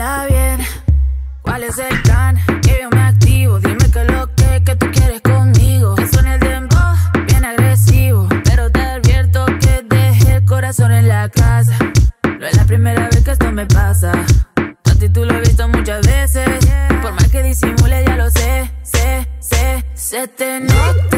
Bien, ¿cuál es el plan? Que yo me activo, dime que lo que, que tú quieres conmigo. Que suene el dembow, bien agresivo. Pero te advierto que dejé el corazón en la casa. No es la primera vez que esto me pasa. A ti tú lo he visto muchas veces. Por más que disimule, ya lo sé, sé, sé. Se te nota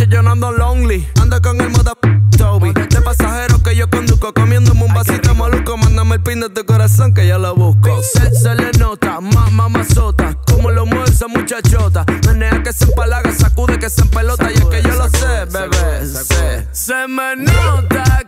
noche yo no ando lonely. Ando con el moda Toby. De pasajero que yo conduzco. Comiéndome un vasito maluco. Mándame el pin de tu corazón que yo lo busco. Se, se le nota, mamá mazota. Como lo mueve esa muchachota. Menea que se empalaga, sacude que se empelota. y es que yo lo sé, bebé. sé. Se me nota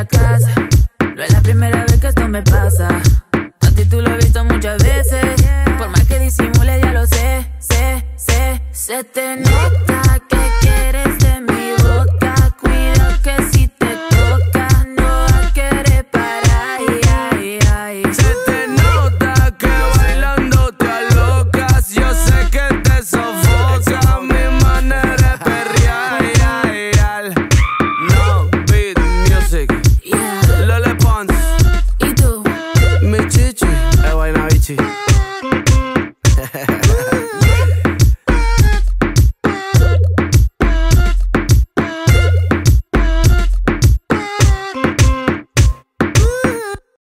No es la primera vez que esto me pasa. A ti tú lo he visto muchas veces. Por más que disimule, ya lo sé, sé, sé. Se te nota